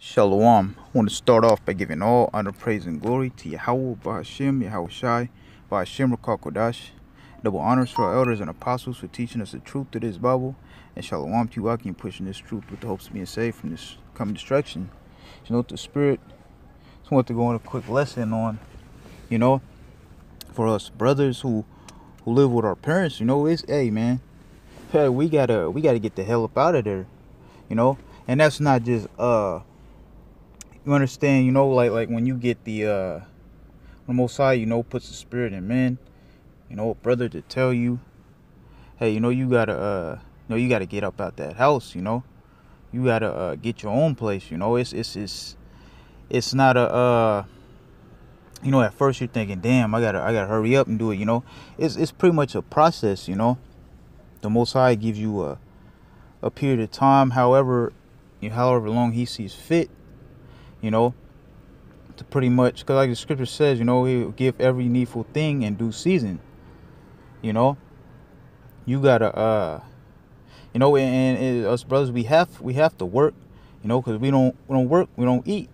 Shalom. I want to start off by giving all honor, praise, and glory to Yahweh, Bahashim, Yahweh Shai, Bahashim, Kodash. Double honors for our elders and apostles for teaching us the truth of this Bible. And Shalom to you, walking pushing this truth with the hopes of being saved from this coming destruction. You know, the Spirit just want to go on a quick lesson on, you know, for us brothers who who live with our parents, you know, it's hey man, hey, we gotta we gotta get the hell up out of there, you know, and that's not just uh you understand, you know, like like when you get the uh the most high, you know, puts the spirit in men, you know, brother to tell you, hey, you know, you gotta uh you know, you gotta get up out that house, you know. You gotta uh get your own place, you know. It's it's it's it's not a uh you know, at first you're thinking, damn, I gotta I gotta hurry up and do it, you know. It's it's pretty much a process, you know. The most high gives you a a period of time, however you know, however long he sees fit you know, to pretty much, because like the scripture says, you know, he'll give every needful thing in due season. You know, you gotta, uh, you know, and, and us brothers, we have we have to work, you know, because we don't we don't work, we don't eat.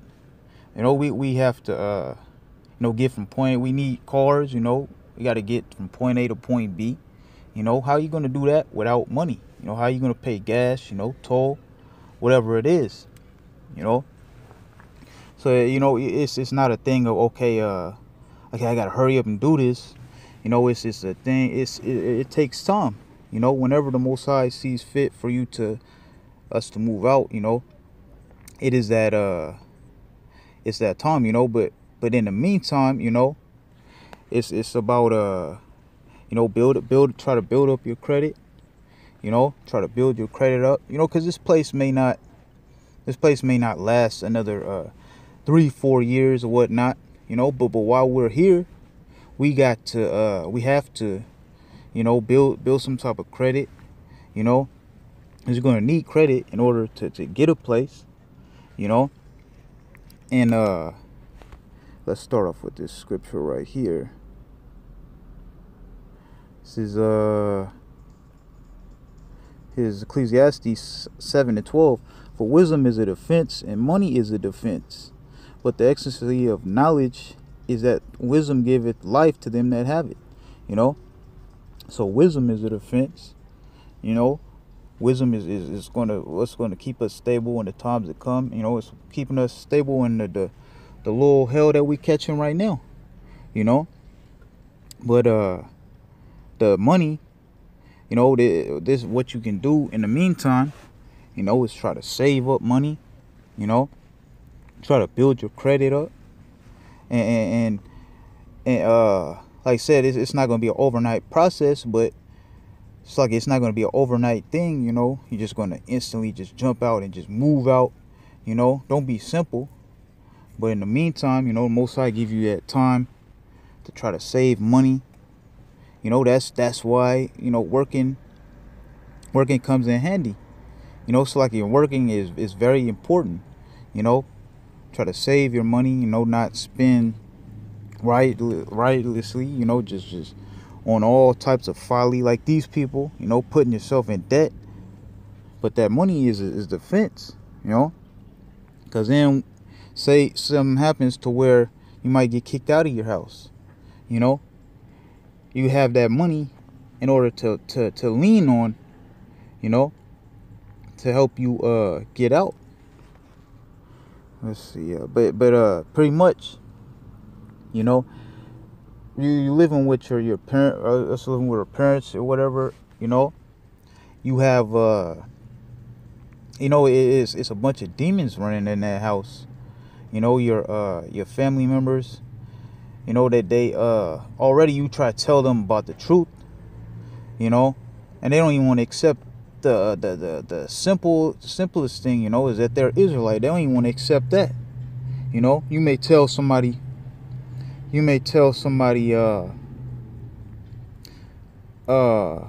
You know, we we have to, uh, you know, get from point. We need cars. You know, we got to get from point A to point B. You know, how you gonna do that without money? You know, how you gonna pay gas? You know, toll, whatever it is. You know, so you know, it's it's not a thing of okay, uh, okay, I gotta hurry up and do this. You know, it's it's a thing. It's it, it takes time. You know, whenever the Most High sees fit for you to us to move out, you know, it is that uh, it's that time. You know, but but in the meantime, you know, it's it's about uh, you know, build build try to build up your credit. You know, try to build your credit up. You know, because this place may not this place may not last another uh three, four years or whatnot, you know. But but while we're here, we got to uh we have to, you know, build build some type of credit, you know. Is gonna need credit in order to, to get a place, you know. And uh let's start off with this scripture right here. This is uh his Ecclesiastes 7 to 12. For wisdom is a defense, and money is a defense. But the excellency of knowledge is that wisdom giveth life to them that have it. You know? So wisdom is a defense. You know? Wisdom is, is, is gonna what's gonna keep us stable in the times that come. You know, it's keeping us stable in the the, the little hell that we catching right now. You know? But uh the money, you know, the, this is what you can do in the meantime, you know, is try to save up money, you know, try to build your credit up. And and, and uh like I said it's, it's not going to be an overnight process but it's like it's not going to be an overnight thing you know? You're just going to instantly just jump out and just move out you know? Don't be simple. But in the meantime you know most I give you that time to try to save money. You know that's that's why you know working working comes in handy. You know so like your working is is very important you know try to save your money, you know, not spend right rightlessly, you know, just just on all types of folly like these people, you know, putting yourself in debt. But that money is is defense, you know, because then say something happens to where you might get kicked out of your house, you know, you have that money in order to to to lean on, you know, to help you uh get out let's see but but uh pretty much you know you you living with your your parent uh, us living with our parents or whatever you know you have uh you know it is it's a bunch of demons running in that house. You know your uh your family members you know that they uh already you try to tell them about the truth you know and they don't even want to accept the the the, the simple simplest thing, you know, is that they're Israelite. They don't even want to accept that. You know, you may tell somebody, you may tell somebody, uh, uh,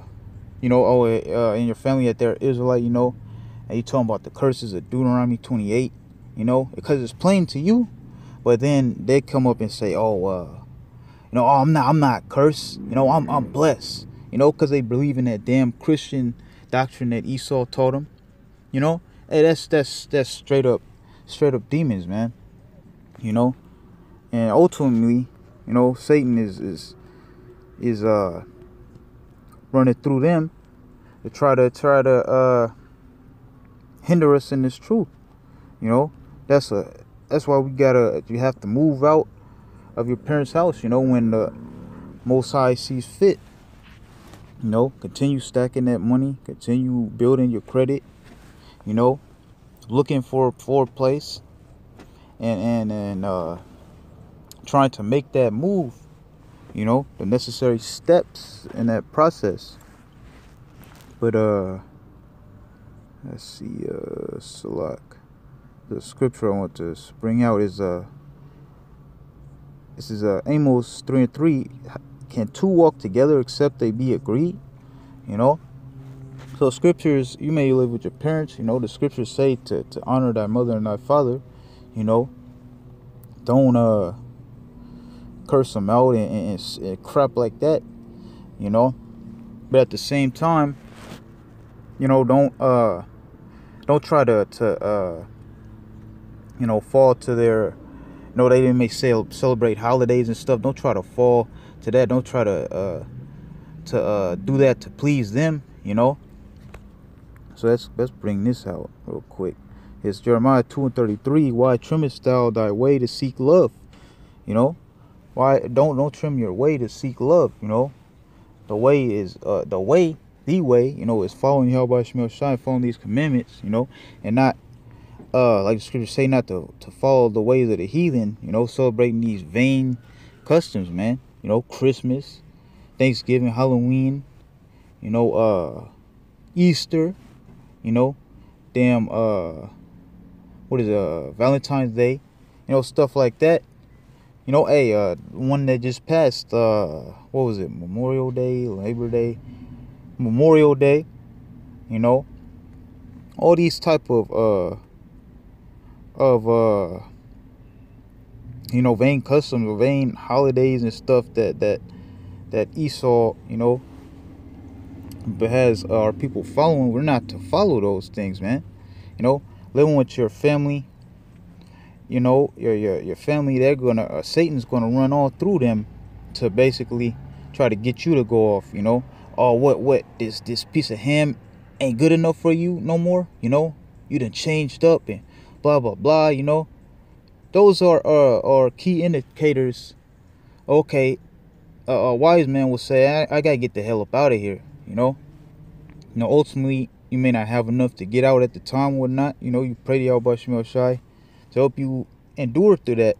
you know, oh, uh, in your family that they're Israelite, you know, and you them about the curses of Deuteronomy 28, you know, because it's plain to you, but then they come up and say, oh, uh, you know, oh, I'm not, I'm not cursed, you know, I'm, I'm blessed, you know, because they believe in that damn Christian doctrine that Esau taught him. You know, hey, that's that's that's straight up straight up demons, man. You know, and ultimately, you know, Satan is is is uh running through them to try to try to uh hinder us in this truth. You know, that's a that's why we gotta you have to move out of your parents' house. You know, when the Most High sees fit. You know, continue stacking that money, continue building your credit. You know, looking for for a place, and and and uh, trying to make that move. You know, the necessary steps in that process. But uh, let's see, uh, Salak. The scripture I want to bring out is uh. This is uh, Amos 3 and 3. Can two walk together except they be agreed? You know? So scriptures, you may live with your parents, you know, the scriptures say to, to honor thy mother and thy father, you know. Don't uh curse them out and, and, and crap like that, you know. But at the same time, you know, don't uh don't try to to uh you know fall to their you know they sale celebrate holidays and stuff. Don't try to fall to that. Don't try to uh to uh do that to please them, you know. So let's let's bring this out real quick. It's Jeremiah 2 and 33. Why trimmest thou thy way to seek love? You know? Why don't don't trim your way to seek love, you know? The way is uh the way, the way, you know, is following Yahweh Shemel Shine, following these commandments, you know, and not uh like the scriptures say not to to follow the ways of the heathen, you know, celebrating these vain customs, man. You know, Christmas, Thanksgiving, Halloween, you know, uh Easter, you know, damn uh what is uh Valentine's Day, you know, stuff like that. You know, hey, uh one that just passed, uh what was it, Memorial Day, Labor Day, Memorial Day, you know. All these type of uh of uh you know vain customs or vain holidays and stuff that that that Esau, you know, has our people following. We're not to follow those things, man. You know, living with your family. You know, your your your family. They're gonna uh, Satan's gonna run all through them to basically try to get you to go off. You know, oh what what this this piece of ham ain't good enough for you no more. You know, you done changed up and blah blah blah. You know, those are are, are key indicators. Okay, a, wise man will say, I, I gotta get the hell up out of here you know. You know, ultimately, you may not have enough to get out at the time or not. You know, you pray to Yahweh Shemel Shai to help you endure through that,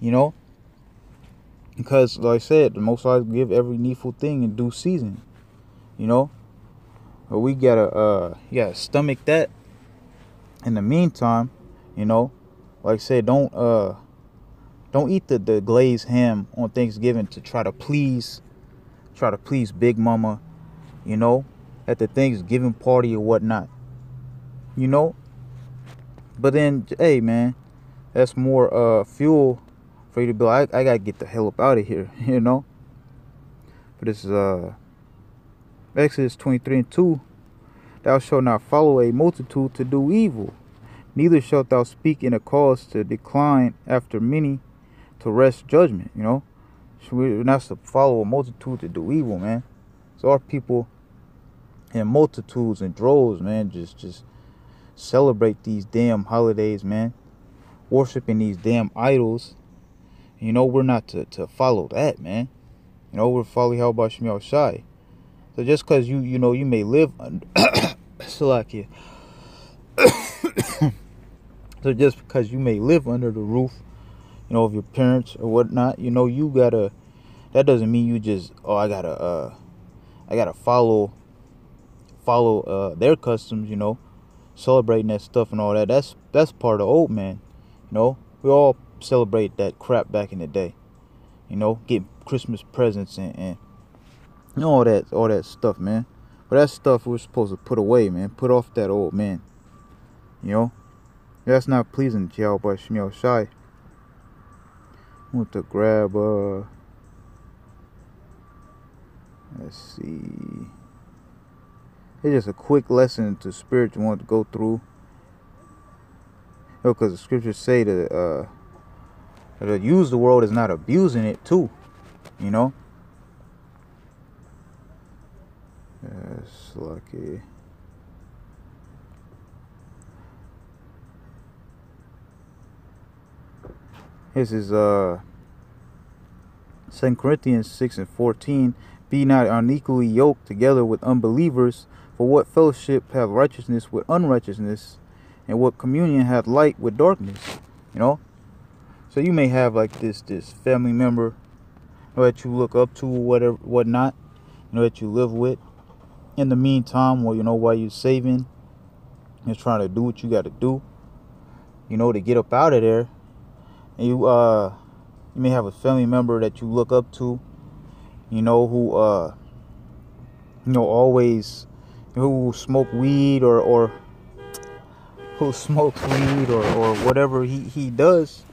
you know. Because, like I said, the Most High give every needful thing in due season, you know. But we gotta, uh, gotta stomach that. In the meantime, you know, like I said, don't, uh, don't eat the, the glazed ham on Thanksgiving to try to please, try to please Big Mama you know, at the Thanksgiving party or whatnot. You know? But then, hey, man, that's more uh fuel for you to be like, I, I gotta get the hell up out of here, you know? But this is uh Exodus 23 and 2. Thou shalt not follow a multitude to do evil, neither shalt thou speak in a cause to decline after many to wrest judgment, you know? So we're not to follow a multitude to do evil, man. So our people in multitudes and droves, man, just just celebrate these damn holidays, man. Worshiping these damn idols. You know, we're not to, to follow that, man. You know, we're following how about Shemiel Shai. So just cause you you know you may live under Salakia. just because you may live under the roof, you know, of your parents or whatnot, you know, you gotta that doesn't mean you just oh I gotta uh I gotta follow follow uh, their customs, you know, celebrating that stuff and all that. That's that's part of old man, you know. We all celebrate that crap back in the day, you know, get Christmas presents and, and you know, all that all that stuff, man. But that stuff we're supposed to put away, man. Put off that old man, you know. That's not pleasing to y'all, but Shemiel Shai. Want to grab uh let's see it's just a quick lesson to spiritual want to go through know, because the scriptures say that uh, to use the world is not abusing it too. You know. Yes, lucky. This is uh 2 Corinthians 6 and 14. Be not unequally yoked together with unbelievers, for what fellowship have righteousness with unrighteousness, and what communion hath light with darkness? You know? So you may have like this this family member that you look up to, whatever whatnot, you know, that you live with. In the meantime, well, you know, while you're saving, you're trying to do what you gotta do, you know, to get up out of there. And you uh you may have a family member that you look up to, you know, who uh you know always who smoke weed or or who smokes weed or or whatever he he does,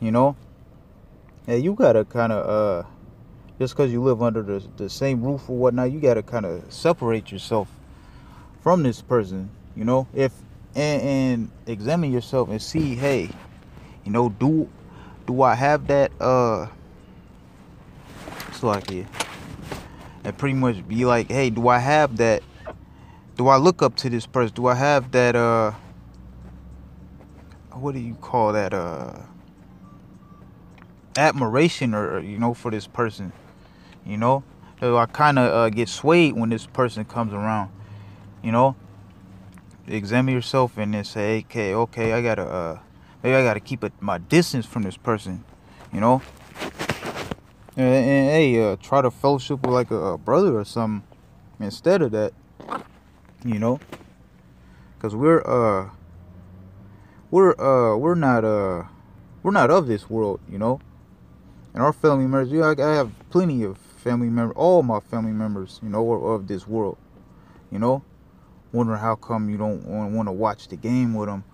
you know. Yeah, you gotta kind of uh just because you live under the, the same roof or whatnot, you gotta kind of separate yourself from this person, you know. If and, and examine yourself and see, hey, you know, do do I have that uh it's like yeah and pretty much be like hey do I have that? Do I look up to this person? Do I have that uh what do you call that uh admiration or you know for this person you know? So I kind of uh, get swayed when this person comes around you know? Examine yourself and then say okay okay I gotta uh maybe I gotta keep a, my distance from this person, you know. And, and hey, uh, try to fellowship with like a, a, brother or something instead of that, you know. Cause we're uh, we're uh, we're not uh, we're not of this world, you know. And our family members, yeah, I, I have plenty of family members. All my family members, you know, are of this world, you know. Wondering how come you don't want to watch the game with them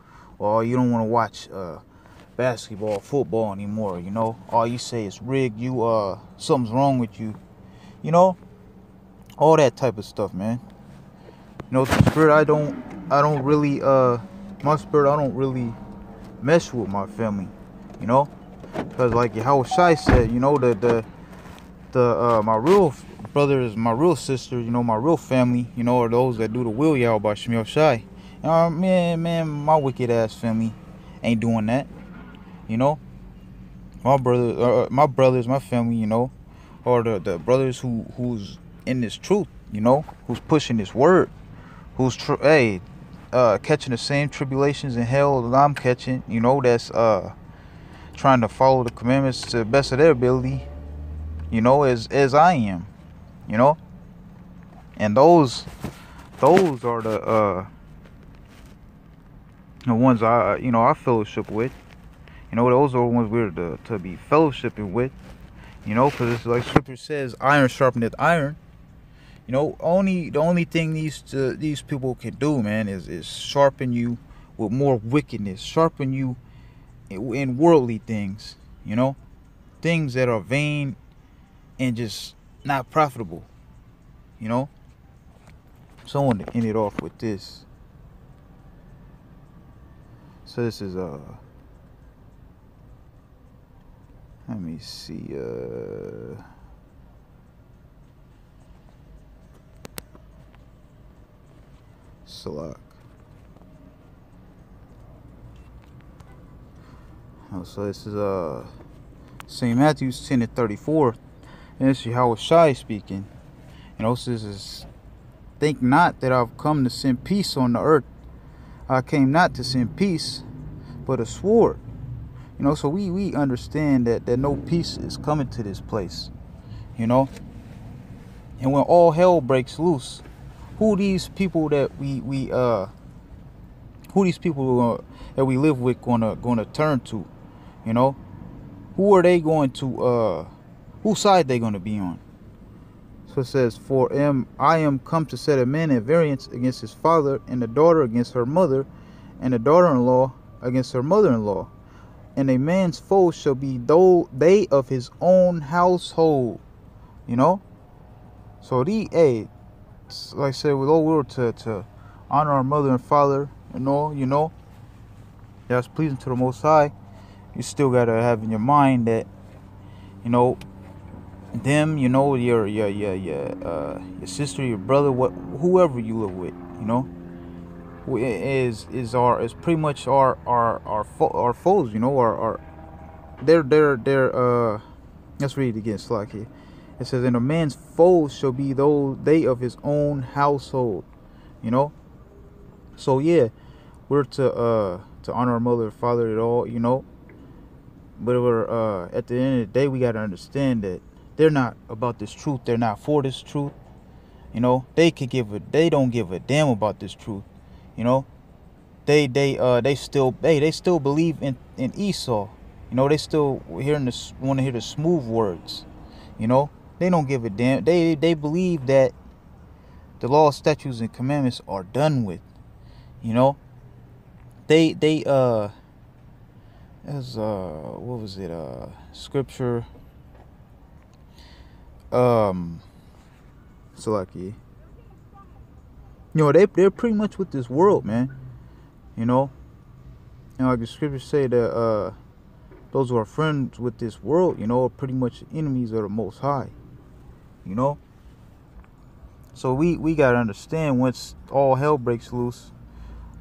or you don't want to watch uh, basketball, football anymore. You know, all you say is rig. You uh, something's wrong with you. You know, all that type of stuff, man. You know, spirit. I don't. I don't really. Uh, my spirit. I don't really mess with my family. You know, because like how Shai said, you know, the the the uh, my real brothers, my real sister, you know, my real family, you know, are those that do the will y'all by Shmuel Shai. Uh, man, man, my wicked ass family ain't doing that. You know, my brother, uh, uh, my brothers, my family, you know, or the the brothers who who's in this truth, you know, who's pushing this word, who's tr- hey, uh, catching the same tribulations in hell that I'm catching. You know, that's uh trying to follow the commandments to the best of their ability. You know, as as I am. You know, and those those are the uh the ones I, you know, I fellowship with. You know, those are the ones we're to, to be fellowshipping with. You know, because it's like Scripture says, iron sharpeneth iron. You know, only the only thing these uh, these people can do, man, is is sharpen you with more wickedness, sharpen you in, in worldly things. You know, things that are vain and just not profitable. You know. So I want to end it off with this. So this is uh let me see uh Salak. Oh, so this is uh St. Matthew's 10 and 34. And this is how Shai speaking. And also this is think not that I've come to send peace on the earth. I came not to send peace, but a sword. You know, so we we understand that that no peace is coming to this place. You know, and when all hell breaks loose, who these people that we we uh who these people uh, that we live with gonna gonna turn to? You know, who are they going to uh whose side they gonna be on? So it says, For am I am come to set a man at variance against his father, and the daughter against her mother, and the daughter-in-law against her mother-in-law. And a man's foes shall be though they of his own household. You know? So the hey, like I said, with all were to, to honor our mother and father and all, you know. that's pleasing to the Most High, you still gotta have in your mind that, you know, them, you know, your your your your uh, your sister, your brother, what whoever you live with, you know, is is our is pretty much our our our fo- our foes, you know, our our they're they're they're uh let's read it again, Slack here. It says, And a man's foes shall be those they of his own household. You know? So yeah, we're to uh to honor our mother and father at all, you know. But we're uh at the end of the day we gotta understand that they're not about this truth, they're not for this truth. You know, they could give a they don't give a damn about this truth. You know? They they uh they still hey they still believe in, in Esau. You know, they still hearing the want to hear the smooth words. You know, they don't give a damn. They they believe that the law, statutes, and commandments are done with. You know, they they uh as uh what was it uh scripture um so like you know they they're pretty much with this world man you know and like the scriptures say that uh those who are friends with this world, you know, are pretty much enemies of the Most High. You know. So we we gotta understand once all hell breaks loose,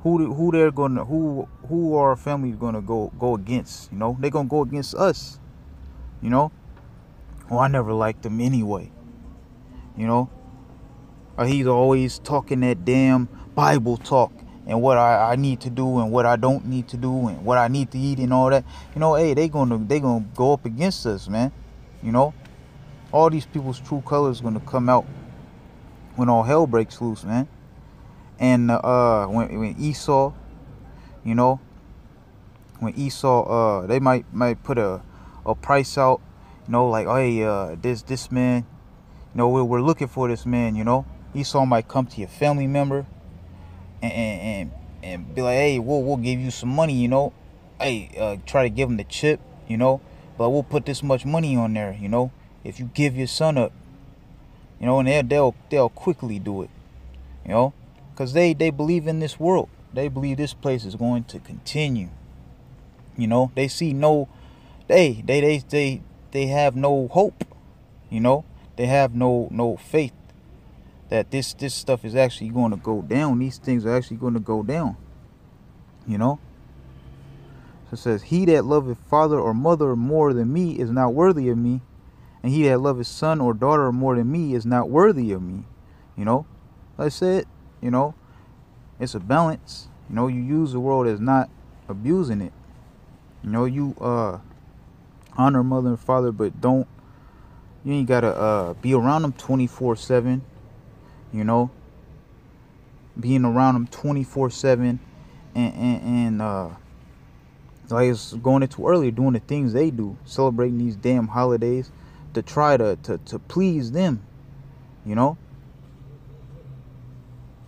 who who they're gonna who who our family's gonna go go against. You know, they're gonna go against us. You know. Well, I never liked them anyway. You know. Or he's always talking that damn Bible talk and what I, I need to do and what I don't need to do and what I need to eat and all that. You know, hey, they gonna they gonna go up against us, man. You know, all these people's true colors gonna come out when all hell breaks loose, man. And uh, when when Esau, you know, when Esau, uh, they might might put a a price out, you know, like hey, uh, this this man, you know, we're, we're looking for this man, you know. Esau might come to your family member and and, and be like, hey, we'll we'll give you some money, you know. Hey, uh, try to give him the chip, you know, but we'll put this much money on there, you know. If you give your son up, you know, and they'll they'll they'll quickly do it, you know, because they they believe in this world. They believe this place is going to continue. You know, they see no, they they they they they have no hope. You know, they have no no faith that this this stuff is actually going to go down. These things are actually going to go down. You know. So it says, "He that loveth father or mother more than me is not worthy of me, and he that loveth son or daughter more than me is not worthy of me." You know, like I said, you know, it's a balance. You know, you use the world as not abusing it. You know, you uh honor mother and father, but don't you ain't gotta uh be around them twenty four seven you know? Being around them 24 7 and and, and uh like it's going into earlier doing the things they do celebrating these damn holidays to try to to, to please them you know?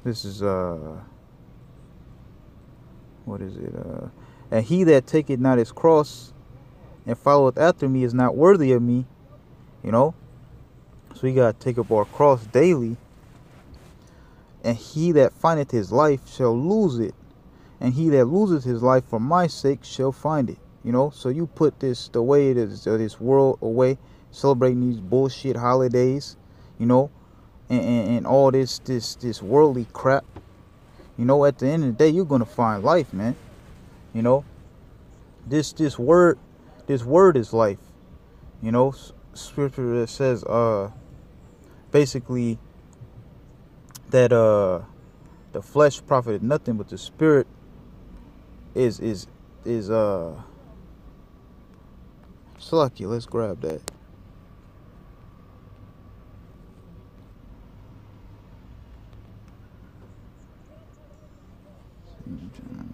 This is uh what is it uh and he that taketh not his cross and followeth after me is not worthy of me you know so we gotta take up our cross daily and he that findeth his life shall lose it, and he that loseth his life for my sake shall find it. You know, so you put this the way it is, uh, this world away, celebrating these bullshit holidays, you know, and, and, and all this this this worldly crap. You know, at the end of the day, you're gonna find life, man. You know, this this word, this word is life. You know, scripture that says, uh, basically that uh the flesh profited nothing but the spirit is is is uh lucky let's grab that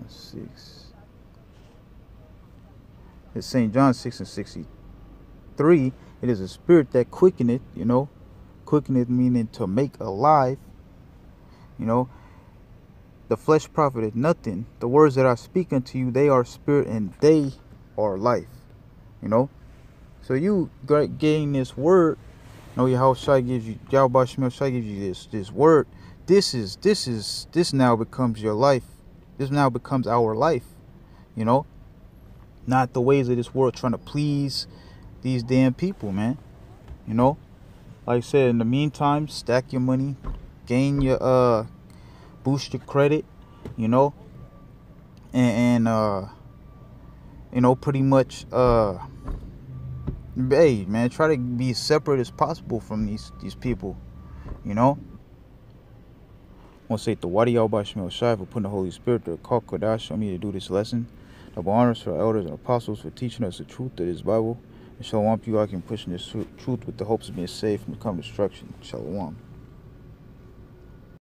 6 it's St. John 6 and 63 it is a spirit that quickeneth you know quickeneth meaning to make alive you know, the flesh profited nothing. The words that I speak unto you, they are spirit and they are life. You know, so you gain this word. You know, Yahweh Shai gives you, Yahweh Shai gives you this this word. This is this is this now becomes your life. This now becomes our life. You know? Not the ways of this world trying to please these damn people, man. You know? Like I said, in the meantime, stack your money, gain your uh boost your credit, you know, and, and uh you know, pretty much uh hey man, try to be separate as possible from these these people, you know. I want to say the Wadi Shemel Shai for putting the Holy Spirit to call Kodash on me to do this lesson. Double honors for our elders and apostles for teaching us the truth of this Bible. And Shalom, you I can pushing this truth with the hopes of being saved from the coming destruction. Shalom.